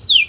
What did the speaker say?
you